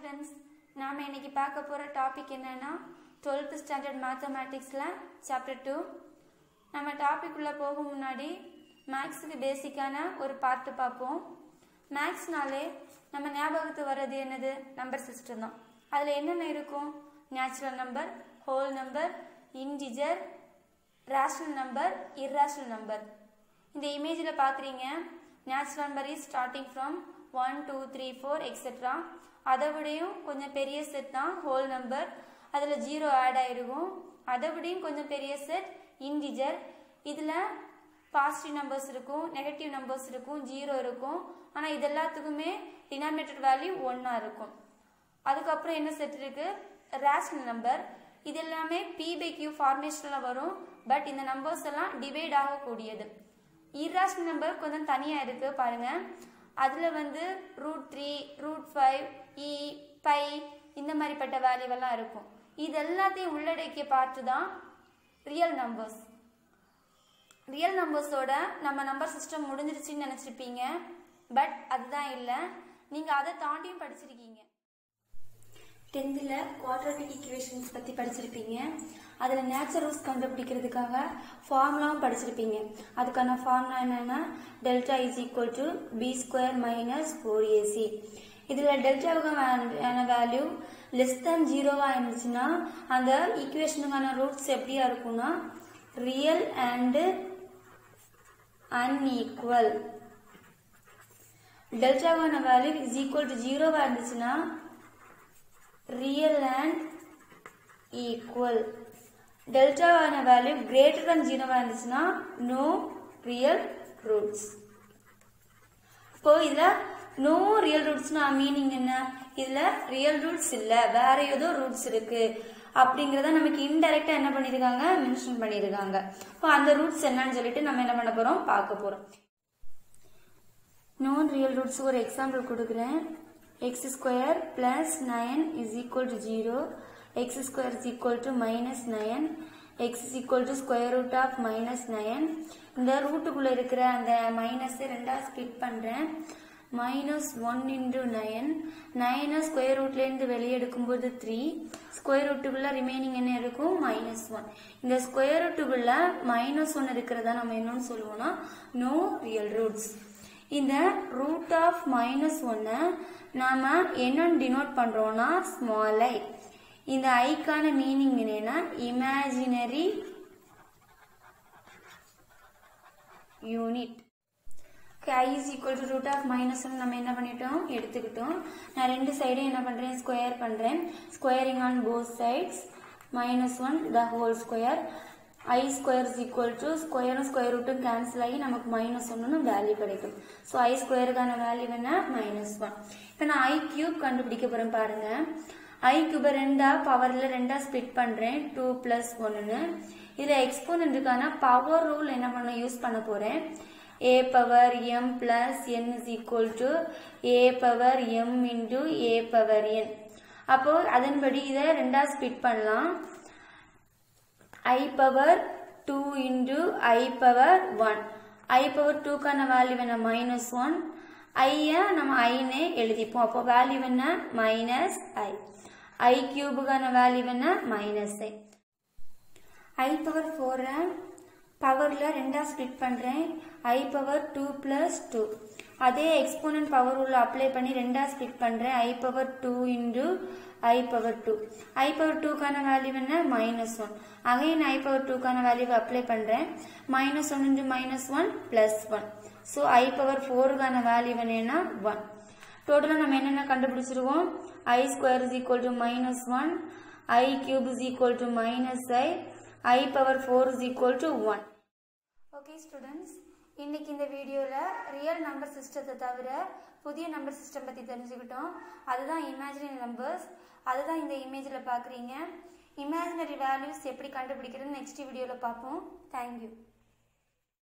Friends நாம் இன்னைக்கு பார்க்க போகிற டாபிக் என்னன்னா டுவெல்த் ஸ்டாண்டர்ட் மேத்தமேட்டிக்ஸில் சாப்டர் டூ நம்ம டாபிக் உள்ள போகும் முன்னாடி மேக்ஸுக்கு பேசிக்கான ஒரு பார்ட்டு பார்ப்போம். மேக்ஸ்னாலே நம்ம ஞாபகத்துக்கு வர்றது என்னது? நம்பர் சிஸ்டம் தான். அதில் என்னென்ன இருக்கும்? Natural number whole number integer rational number irrational number இந்த இமேஜில் பார்க்குறீங்க natural number is starting from one two three four etcetera அதை விடையும் கொஞ்சம் பெரிய செட் தான் ஹோல் நம்பர் அதில் ஜீரோ ஆட் ஆகிருக்கும் அதை விடையும் கொஞ்சம் பெரிய செட் இன்டிஜர் இதில் பாசிட்டிவ் நம்பர்ஸ் இருக்கும் நெகட்டிவ் நம்பர்ஸ் இருக்கும் ஜீரோ இருக்கும். ஆனால் இது எல்லாத்துக்குமே டினாமினேட்டட் வேல்யூ ஒன்றா இருக்கும். அதுக்கப்புறம் என்ன செட் இருக்கு? ரேஷனல் நம்பர் இது எல்லாமே பி பை கியூ ஃபார்மேஷனில் வரும். பட் இந்த நம்பர்ஸ் எல்லாம் டிவைட் ஆகக்கூடியது. இர்ராஷனல் நம்பர் கொஞ்சம் தனியாக இருக்கு பாருங்கள் அதில் வந்து root three root five e pi இந்த மாதிரிப்பட்ட வேல்யூவெல்லாம் இருக்கும். இது எல்லாத்தையும் உள்ளடக்கிய பார்ட்டு தான் ரியல் நம்பர்ஸ் ரியல் நம்பர்ஸோட நம்ம நம்பர் சிஸ்டம் முடிஞ்சிருச்சுன்னு நினச்சிருப்பீங்க. பட் அதுதான் இல்லை. நீங்கள் அதை தாண்டியும் படிச்சிருக்கீங்க. டென்த்தில் குவாட்ரட்டிக் ஈக்குவேஷன்ஸ் பற்றி படிச்சிருப்பீங்க. அதில் நேச்சர் ரூல்ஸ் கண்டுபிடிக்கிறதுக்காக ஃபார்முலாவும் படிச்சிருப்பீங்க. அதுக்கான ஃபார்முலா என்னென்னா delta is equal to B square minus four AC இதில் டெல்டாவுக்கான வேல்யூ லெஸ் தேன் ஜீரோவாக இருந்துச்சுன்னா அந்த ஈக்குவேஷனுக்கான ரூட்ஸ் எப்படியா இருக்கும்னா ரியல் அண்டு அன்ஈக்குவல் டெல்டாவான வேல்யூ இஸ் ஈக்குவல் டு ஜீரோவாக இருந்துச்சுன்னா ரியல் அண்ட் ஈக்குவல் டெல்டாவான வேல்யூ கிரேட்டர் than ஜீரோவாக இருந்துச்சுன்னா நோ ரியல் ரூட்ஸ் இப்போ இதில் நோ ரியல் ரூட்ஸ்னா மீனிங் என்ன? இதில் ரியல் ரூட்ஸ் இல்லை வேற ஏதோ ரூட்ஸ் இருக்கு. அப்படிங்கிறத நமக்கு இன்டெரக்டா என்ன பண்ணியிருக்காங்க மென்ஷன் பண்ணியிருக்காங்க இப்போ அந்த ரூட்ஸ் என்னன்னு சொல்லிட்டு நம்ம என்ன பண்ண போகிறோம் பார்க்க போகிறோம் நோன் ரியல் ரூட்ஸ் ஒரு எக்ஸாம்பிள் கொடுக்குறேன். X square plus nine is equal to zero x square is equal to minus nine x is equal to square root of minus nine இந்த ரூட்டுக்குள்ளே இருக்கிற அந்த மைனஸை ரெண்டாக ஸ்பிட் பண்ணுறேன் மைனஸ் ஒன் இன்டு நயன் நயனை ஸ்கொயர் ரூட்லேருந்து வெளியே எடுக்கும்போது த்ரீ ஸ்கொயர் ரூட்டுக்குள்ளே ரிமைனிங் என்ன இருக்கும்? மைனஸ் ஒன் இந்த ஸ்கொயர் ரூட்டுக்குள்ளே மைனஸ் ஒன் இருக்கிறதா நம்ம என்னன்னு சொல்லுவோம்னா நோ ரியல் ரூட்ஸ் இந்த ரூட் ஆஃப் மைனஸ் ஒன்று நாம் என்னன்னு டினோட் பண்ணுறோன்னா ஸ்மால் ஐ இந்த ஐக்கான மீனிங் என்னென்னா imaginary unit I is equal to root of minus நம்ம என்ன பண்ணிட்டோம்? எடுத்துக்கிட்டோம். நான் ரெண்டு சைடும் என்ன பண்ணுறேன் ஸ்கொயர் பண்ணுறேன் squaring on both sides minus one the whole square I square is equal to ஸ்கொயரும் square ரூட்டும் கேன்சல் ஆகி நமக்கு மைனஸ் ஒன்னு வேல்யூ கிடைக்கும். ஸோ ஐ ஸ்கொயருக்கான வேல்யூ என்ன மைனஸ் ஒன் இப்போ நான் ஐ கியூப் கண்டுபிடிக்க போகிறேன் பாருங்க. ஐ கியூபை ரெண்டா பவரில் ரெண்டாக ஸ்பிட் பண்ணுறேன் டூ ப்ளஸ் ஒன்றுன்னு இதில் எக்ஸ்போனண்ட்டுக்கான பவர் ரூல் என்ன பண்ண யூஸ் பண்ண போகிறேன் a power m plus n is equal to a power m into a power n. அப்போ அதன்படி இதை ரெண்டா ஸ்பிட் பண்ணலாம். I power 2 into i power 1 i power 2 கான வேல்யூ என்ன மைனஸ் ஒன் ஐய நம்ம நே எழுதிப்போம். அப்போ வேல்யூ என்ன? i. ஐ ஐ கியூபுக்கான வேல்யூ என்ன மைனஸ் i. ஐ பவர் ஃபோரை பவரில் ரெண்டாக ஸ்ப்ளிட் பண்ணுறேன் I power two plus two அதே எக்ஸ்போனன்ட் பவர் உள்ள அப்ளை பண்ணி ரெண்டாக ஸ்ப்ளிட் பண்ணுறேன் I power two into I power two I power டூக்கான value என்ன? Minus one again I power டூக்கான வேல்யூவை அப்ளை பண்ணுறேன் minus one into minus one plus one so I power ஃபோருக்கான value என்னன்னா one டோட்டலாக நம்ம என்னென்ன கண்டுபிடிச்சிருவோம்? I square is equal to minus one I cube is equal to minus I I power four is equal to one okay students இன்னைக்கு இந்த வீடியோவில் real number சிஸ்டத்தை தவிர புதிய நம்பர் சிஸ்டம் பற்றி தெரிஞ்சுக்கிட்டோம். அதுதான் இமேஜினரி நம்பர்ஸ் அதுதான் இந்த இமேஜில் பார்க்குறீங்க இமேஜினரி வேல்யூஸ் எப்படி கண்டுபிடிக்கிறது நெக்ஸ்ட் வீடியோவில் பார்ப்போம். தேங்க்யூ